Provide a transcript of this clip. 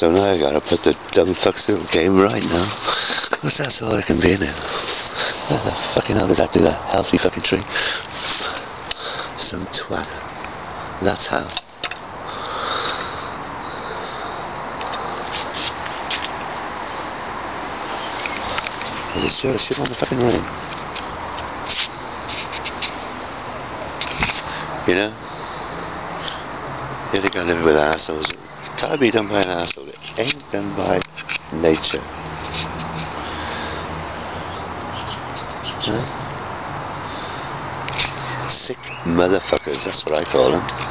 So now I gotta put the dumb fuck's game right now. Because that's all I can be now. How the fucking hell does that do that healthy fucking tree? Some twat. That's how. Is it sure shit on the fucking rain? You know? You think I live with assholes. It's gotta be done by an asshole. It ain't done by nature. Huh? Sick motherfuckers, that's what I call them.